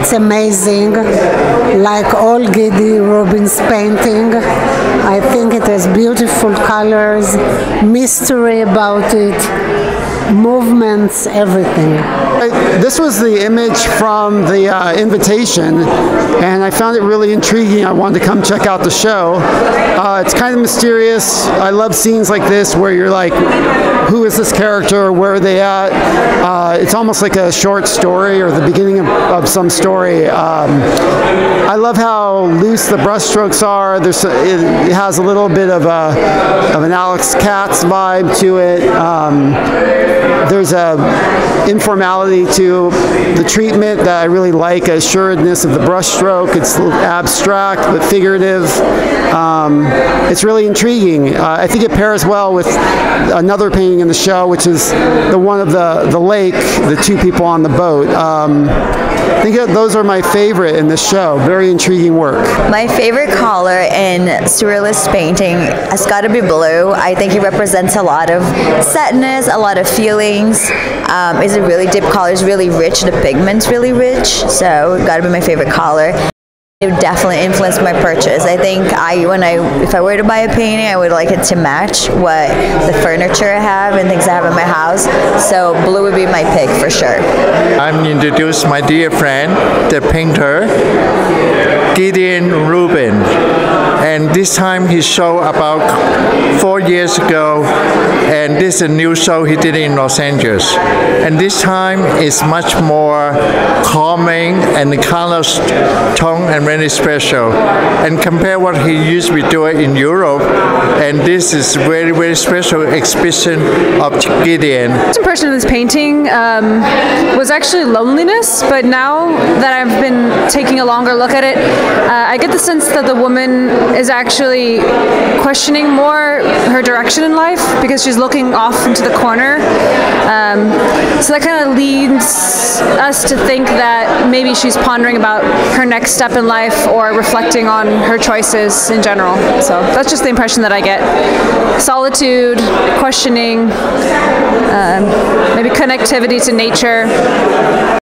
it's amazing, like all Gidi Rubin's painting. I think it has beautiful colors, mystery about it, movements, everything. This was the image from the uh, invitation, and I found it really intriguing. I wanted to come check out the show. Uh, it's kind of mysterious. I love scenes like this where you're like, who is this character? Where are they at? Uh, it's almost like a short story or the beginning of, of some story. Um, I love how loose the brushstrokes are. There's it has a little bit of a of an Alex Katz vibe to it. Um, there's a informality to the treatment that I really like, assuredness of the brushstroke. It's abstract but figurative. Um, it's really intriguing. Uh, I think it pairs well with another painting in the show, which is the one of the, the lake, the two people on the boat. Um, I think those are my favorite in this show. Very intriguing work. My favorite color in surrealist painting has got to be blue. I think it represents a lot of sadness, a lot of feelings. Um, it's a really deep color. It's really rich. The pigment's really rich. So got to be my favorite color. It definitely influenced my purchase. I think I, when I, if I were to buy a painting, I would like it to match what the furniture I have and things I have in my house. So blue would be my pick for sure. I'm introduced my dear friend, the painter, Gideon Rubin. And this time he showed about four years ago, and this is a new show he did in Los Angeles. And this time is much more calming and the color tone and really special. And compare what he used to do it in Europe, and this is very very special exhibition of Gideon. First impression of this painting um, was actually loneliness, but now that I've been taking a longer look at it, uh, I get the sense that the woman is actually questioning more her direction in life because she's looking off into the corner. Um, so that kind of leads us to think that maybe she's pondering about her next step in life or reflecting on her choices in general. So that's just the impression that I get. Solitude, questioning, um, maybe connectivity to nature.